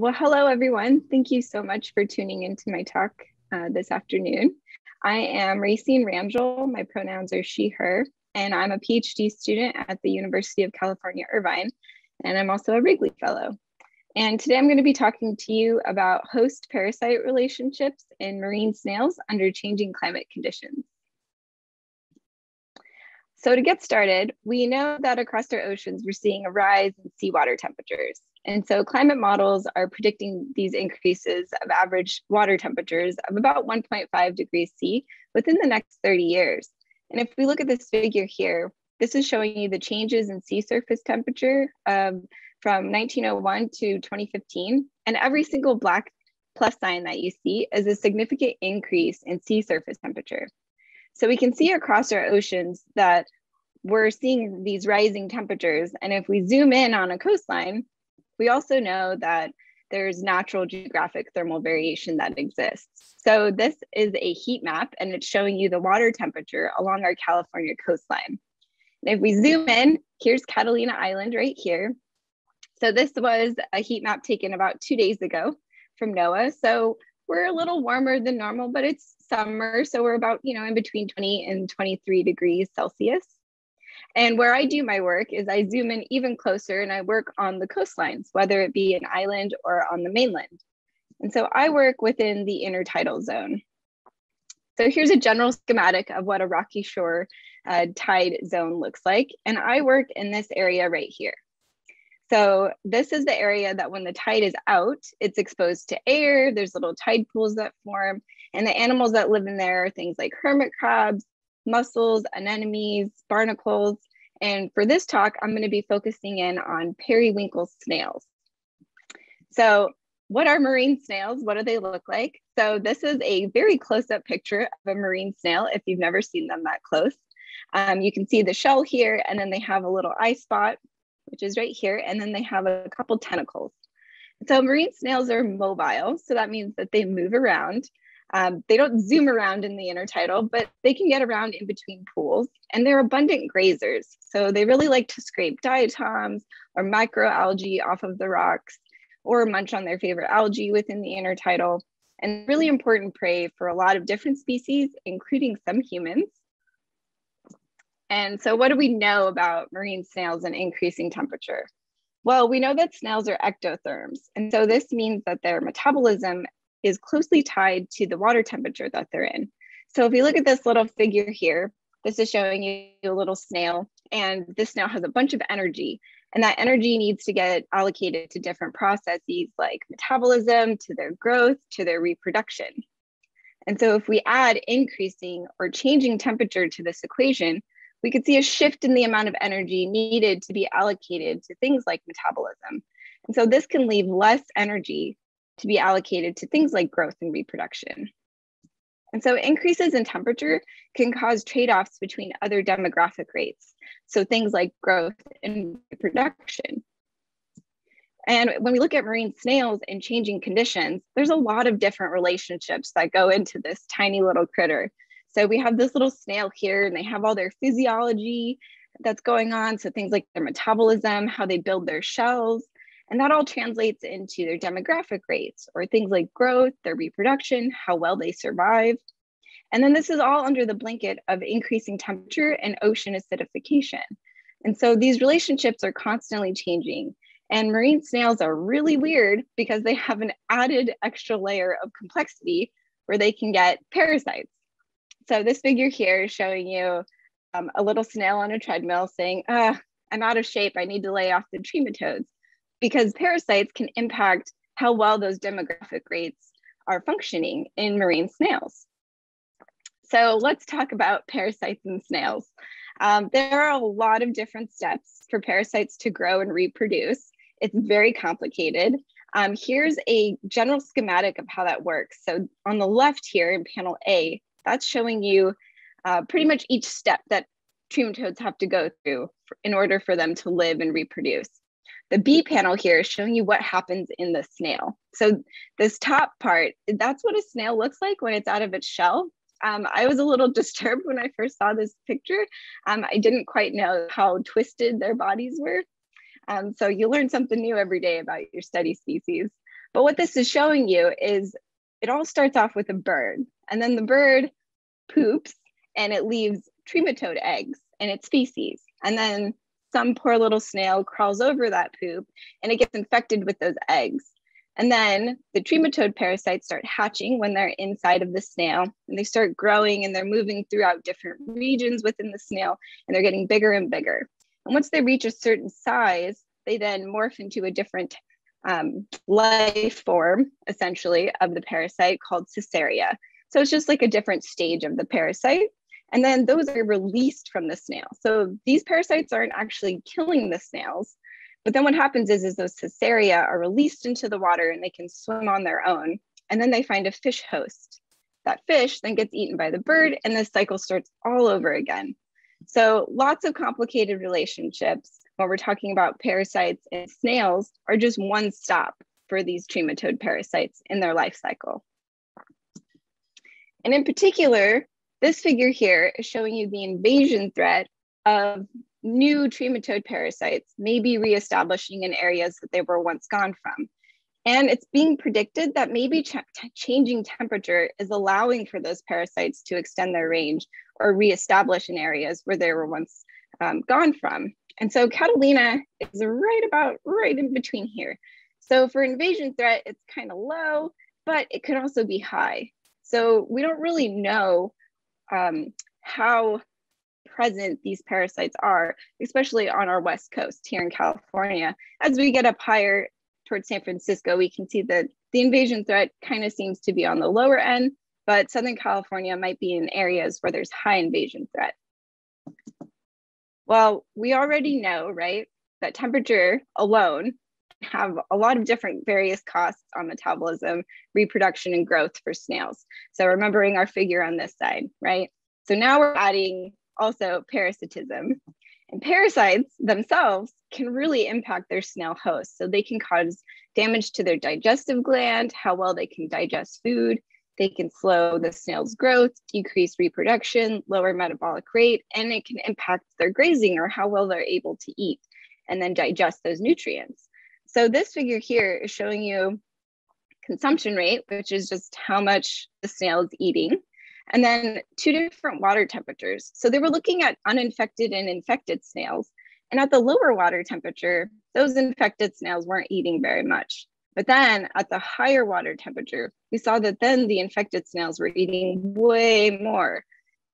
Well, hello, everyone. Thank you so much for tuning into my talk uh, this afternoon. I am Racine Rangel. My pronouns are she, her, and I'm a PhD student at the University of California, Irvine, and I'm also a Wrigley Fellow. And today I'm going to be talking to you about host parasite relationships in marine snails under changing climate conditions. So to get started, we know that across our oceans, we're seeing a rise in seawater temperatures. And so climate models are predicting these increases of average water temperatures of about 1.5 degrees C within the next 30 years. And if we look at this figure here, this is showing you the changes in sea surface temperature from 1901 to 2015. And every single black plus sign that you see is a significant increase in sea surface temperature. So we can see across our oceans that we're seeing these rising temperatures. And if we zoom in on a coastline, we also know that there's natural geographic thermal variation that exists. So this is a heat map and it's showing you the water temperature along our California coastline. And if we zoom in, here's Catalina Island right here. So this was a heat map taken about two days ago from NOAA. So we're a little warmer than normal, but it's summer. So we're about, you know, in between 20 and 23 degrees Celsius. And where I do my work is I zoom in even closer and I work on the coastlines, whether it be an island or on the mainland. And so I work within the intertidal zone. So here's a general schematic of what a rocky shore uh, tide zone looks like. And I work in this area right here. So this is the area that when the tide is out, it's exposed to air, there's little tide pools that form, and the animals that live in there are things like hermit crabs, mussels, anemones, barnacles. And for this talk, I'm going to be focusing in on periwinkle snails. So what are marine snails? What do they look like? So this is a very close-up picture of a marine snail if you've never seen them that close. Um, you can see the shell here, and then they have a little eye spot, which is right here, and then they have a couple tentacles. So marine snails are mobile, so that means that they move around. Um, they don't zoom around in the intertidal, but they can get around in between pools and they're abundant grazers. So they really like to scrape diatoms or microalgae off of the rocks or munch on their favorite algae within the intertidal and really important prey for a lot of different species, including some humans. And so what do we know about marine snails and increasing temperature? Well, we know that snails are ectotherms. And so this means that their metabolism is closely tied to the water temperature that they're in. So if you look at this little figure here, this is showing you a little snail and this snail has a bunch of energy and that energy needs to get allocated to different processes like metabolism, to their growth, to their reproduction. And so if we add increasing or changing temperature to this equation, we could see a shift in the amount of energy needed to be allocated to things like metabolism. And so this can leave less energy to be allocated to things like growth and reproduction. And so increases in temperature can cause trade-offs between other demographic rates. So things like growth and reproduction. And when we look at marine snails and changing conditions, there's a lot of different relationships that go into this tiny little critter. So we have this little snail here and they have all their physiology that's going on. So things like their metabolism, how they build their shells, and that all translates into their demographic rates or things like growth, their reproduction, how well they survive. And then this is all under the blanket of increasing temperature and ocean acidification. And so these relationships are constantly changing. And marine snails are really weird because they have an added extra layer of complexity where they can get parasites. So this figure here is showing you um, a little snail on a treadmill saying, ah, I'm out of shape, I need to lay off the trematodes because parasites can impact how well those demographic rates are functioning in marine snails. So let's talk about parasites in snails. Um, there are a lot of different steps for parasites to grow and reproduce. It's very complicated. Um, here's a general schematic of how that works. So on the left here in panel A, that's showing you uh, pretty much each step that trematodes have to go through in order for them to live and reproduce. The B panel here is showing you what happens in the snail. So this top part, that's what a snail looks like when it's out of its shell. Um, I was a little disturbed when I first saw this picture. Um, I didn't quite know how twisted their bodies were. Um, so you learn something new every day about your study species. But what this is showing you is it all starts off with a bird, and then the bird poops and it leaves trematode eggs in its feces. And then some poor little snail crawls over that poop and it gets infected with those eggs. And then the trematode parasites start hatching when they're inside of the snail and they start growing and they're moving throughout different regions within the snail and they're getting bigger and bigger. And once they reach a certain size, they then morph into a different um, life form, essentially, of the parasite called cercariae. So it's just like a different stage of the parasite. And then those are released from the snail. So these parasites aren't actually killing the snails. But then what happens is, is those cercariae are released into the water and they can swim on their own. And then they find a fish host. That fish then gets eaten by the bird and the cycle starts all over again. So lots of complicated relationships when we're talking about parasites and snails are just one stop for these trematode parasites in their life cycle. And in particular, this figure here is showing you the invasion threat of new trematode parasites maybe reestablishing in areas that they were once gone from. And it's being predicted that maybe ch changing temperature is allowing for those parasites to extend their range or reestablish in areas where they were once um, gone from. And so Catalina is right about right in between here. So for invasion threat, it's kind of low, but it could also be high. So we don't really know um, how present these parasites are, especially on our west coast here in California. As we get up higher towards San Francisco, we can see that the invasion threat kind of seems to be on the lower end, but Southern California might be in areas where there's high invasion threat. Well, we already know, right, that temperature alone have a lot of different various costs on metabolism, reproduction, and growth for snails. So remembering our figure on this side, right? So now we're adding also parasitism. And parasites themselves can really impact their snail host. So they can cause damage to their digestive gland, how well they can digest food. They can slow the snail's growth, decrease reproduction, lower metabolic rate, and it can impact their grazing or how well they're able to eat and then digest those nutrients. So this figure here is showing you consumption rate, which is just how much the snail is eating, and then two different water temperatures. So they were looking at uninfected and infected snails. And at the lower water temperature, those infected snails weren't eating very much. But then at the higher water temperature, we saw that then the infected snails were eating way more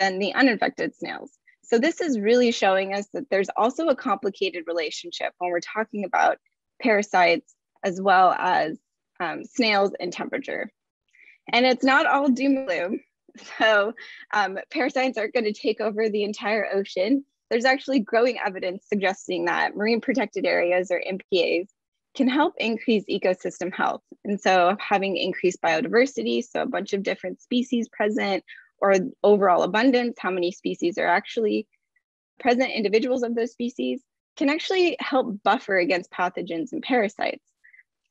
than the uninfected snails. So this is really showing us that there's also a complicated relationship when we're talking about parasites as well as um, snails and temperature. And it's not all doom and gloom. So um, parasites aren't going to take over the entire ocean. There's actually growing evidence suggesting that marine protected areas or MPAs can help increase ecosystem health. And so having increased biodiversity, so a bunch of different species present, or overall abundance, how many species are actually present, individuals of those species, can actually help buffer against pathogens and parasites.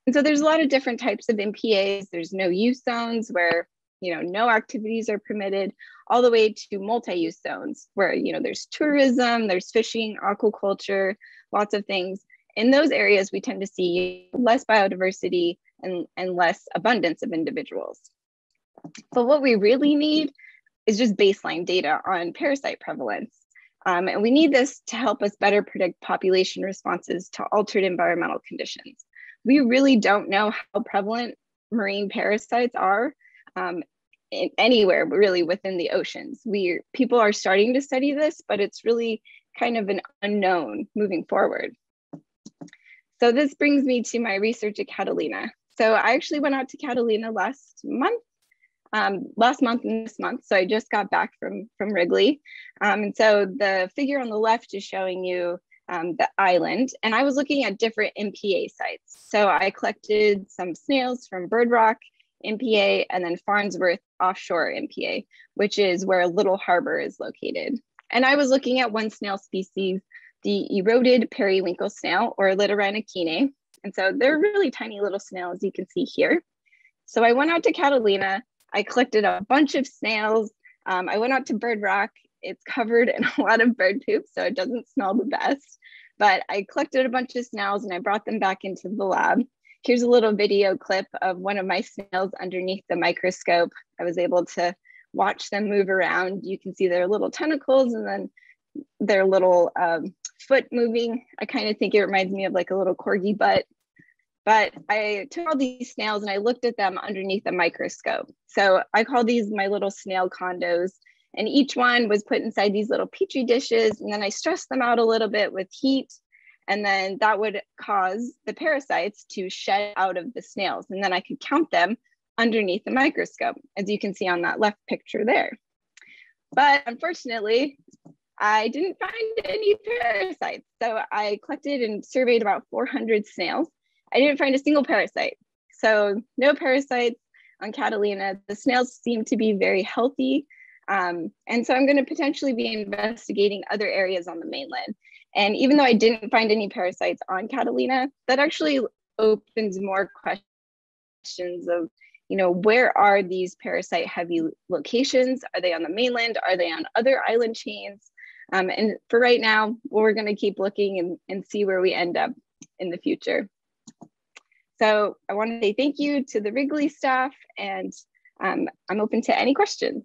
And so there's a lot of different types of MPAs. There's no use zones where you know no activities are permitted, all the way to multi-use zones where you know there's tourism, there's fishing, aquaculture, lots of things in those areas, we tend to see less biodiversity and, and less abundance of individuals. But what we really need is just baseline data on parasite prevalence. Um, and we need this to help us better predict population responses to altered environmental conditions. We really don't know how prevalent marine parasites are um, anywhere really within the oceans. We people are starting to study this, but it's really kind of an unknown moving forward. So this brings me to my research at Catalina. So I actually went out to Catalina last month, um, last month and this month. So I just got back from, from Wrigley. Um, and so the figure on the left is showing you um, the island. And I was looking at different MPA sites. So I collected some snails from Bird Rock MPA and then Farnsworth Offshore MPA, which is where Little Harbor is located. And I was looking at one snail species the eroded periwinkle snail or Littorina keenae. And so they're really tiny little snails you can see here. So I went out to Catalina. I collected a bunch of snails. Um, I went out to Bird Rock. It's covered in a lot of bird poop, so it doesn't smell the best. But I collected a bunch of snails and I brought them back into the lab. here's a little video clip of one of my snails underneath the microscope. I was able to watch them move around. You can see their little tentacles and then their little um, foot moving. I kind of think it reminds me of like a little corgi butt. But I took all these snails and I looked at them underneath a microscope. So I call these my little snail condos. And each one was put inside these little petri dishes. And then I stressed them out a little bit with heat. And then that would cause the parasites to shed out of the snails. And then I could count them underneath the microscope, as you can see on that left picture there. But unfortunately, I didn't find any parasites. So I collected and surveyed about 400 snails. I didn't find a single parasite. So no parasites on Catalina. The snails seem to be very healthy. Um, and so I'm going to potentially be investigating other areas on the mainland. And even though I didn't find any parasites on Catalina, that actually opens more questions of you know, where are these parasite heavy locations? Are they on the mainland? Are they on other island chains? Um, and for right now, we're going to keep looking and, and see where we end up in the future. So I want to say thank you to the Wrigley staff and um, I'm open to any questions.